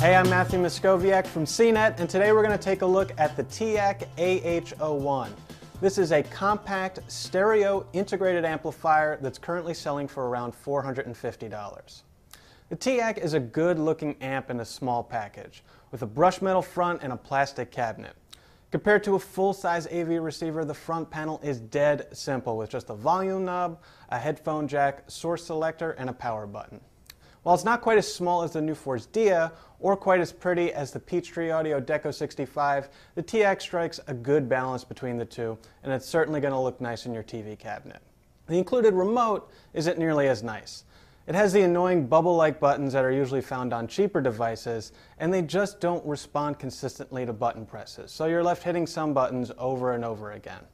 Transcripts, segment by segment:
Hey, I'm Matthew Moskovciak from CNET, and today we're going to take a look at the TEAC AH01. This is a compact stereo integrated amplifier that's currently selling for around $450. The TEAC is a good looking amp in a small package, with a brush metal front and a plastic cabinet. Compared to a full-size AV receiver, the front panel is dead simple with just a volume knob, a headphone jack, source selector, and a power button. While it's not quite as small as the NuForce Dia or quite as pretty as the Peachtree Audio Deco 65, the TEAC strikes a good balance between the two, and it's certainly going to look nice in your TV cabinet. The included remote isn't nearly as nice. It has the annoying bubble-like buttons that are usually found on cheaper devices, and they just don't respond consistently to button presses, so you're left hitting some buttons over and over again.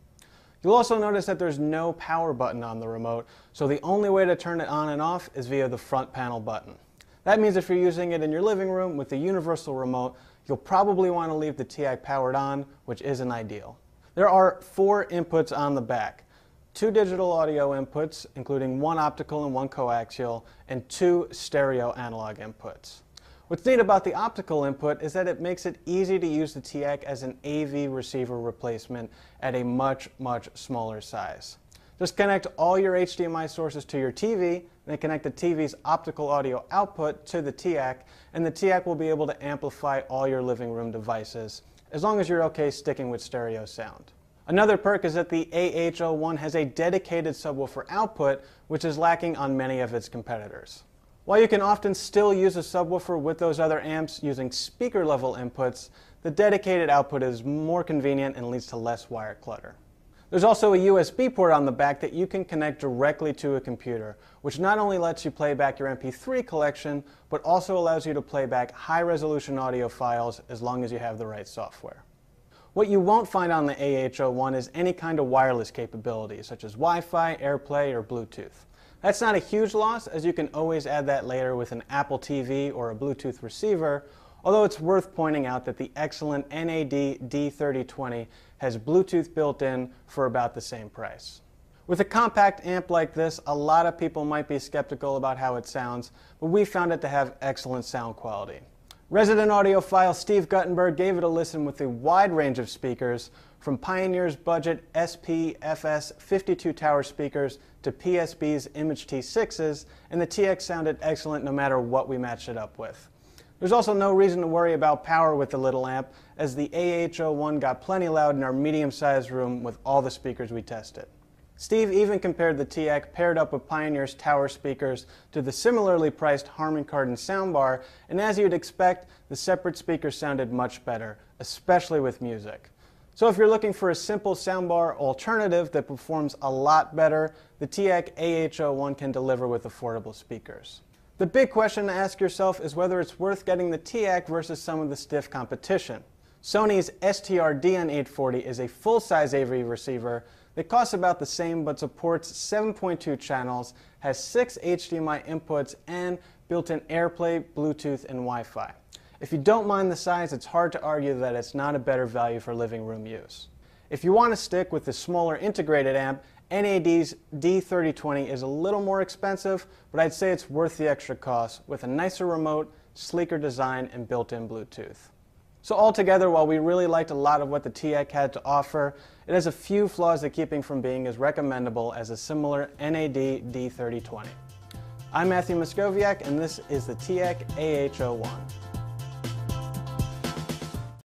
You'll also notice that there's no power button on the remote, so the only way to turn it on and off is via the front panel button. That means if you're using it in your living room with the universal remote, you'll probably want to leave the TEAC powered on, which isn't ideal. There are four inputs on the back. Two digital audio inputs, including one optical and one coaxial, and two stereo analog inputs. What's neat about the optical input is that it makes it easy to use the TEAC as an AV receiver replacement at a much, much smaller size. Just connect all your HDMI sources to your TV, then connect the TV's optical audio output to the TEAC, and the TEAC will be able to amplify all your living room devices, as long as you're okay sticking with stereo sound. Another perk is that the AH01 has a dedicated subwoofer output, which is lacking on many of its competitors. While you can often still use a subwoofer with those other amps using speaker level inputs, the dedicated output is more convenient and leads to less wire clutter. There's also a USB port on the back that you can connect directly to a computer, which not only lets you play back your MP3 collection, but also allows you to play back high resolution audio files as long as you have the right software. What you won't find on the AH01 is any kind of wireless capability, such as Wi-Fi, AirPlay, or Bluetooth. That's not a huge loss, as you can always add that later with an Apple TV or a Bluetooth receiver, although it's worth pointing out that the excellent NAD D3020 has Bluetooth built in for about the same price. With a compact amp like this, a lot of people might be skeptical about how it sounds, but we found it to have excellent sound quality. Resident audiophile Steve Guttenberg gave it a listen with a wide range of speakers, from Pioneer's budget SPFS 52 tower speakers to PSB's Image T6s, and the TEAC sounded excellent no matter what we matched it up with. There's also no reason to worry about power with the little amp, as the AH01 got plenty loud in our medium-sized room with all the speakers we tested. Steve even compared the TEAC paired up with Pioneer's tower speakers to the similarly priced Harman Kardon soundbar, and as you'd expect, the separate speakers sounded much better, especially with music. So if you're looking for a simple soundbar alternative that performs a lot better, the TEAC AH01 can deliver with affordable speakers. The big question to ask yourself is whether it's worth getting the TEAC versus some of the stiff competition. Sony's STR DN840 is a full-size AV receiver that costs about the same but supports 7.2 channels, has 6 HDMI inputs, and built-in AirPlay, Bluetooth, and Wi-Fi. If you don't mind the size, it's hard to argue that it's not a better value for living room use. If you want to stick with the smaller integrated amp, NAD's D3020 is a little more expensive, but I'd say it's worth the extra cost with a nicer remote, sleeker design, and built-in Bluetooth. So altogether, while we really liked a lot of what the TEAC had to offer, it has a few flaws that keep it from being as recommendable as a similar NAD D3020. I'm Matthew Moskovciak, and this is the TEAC AH01.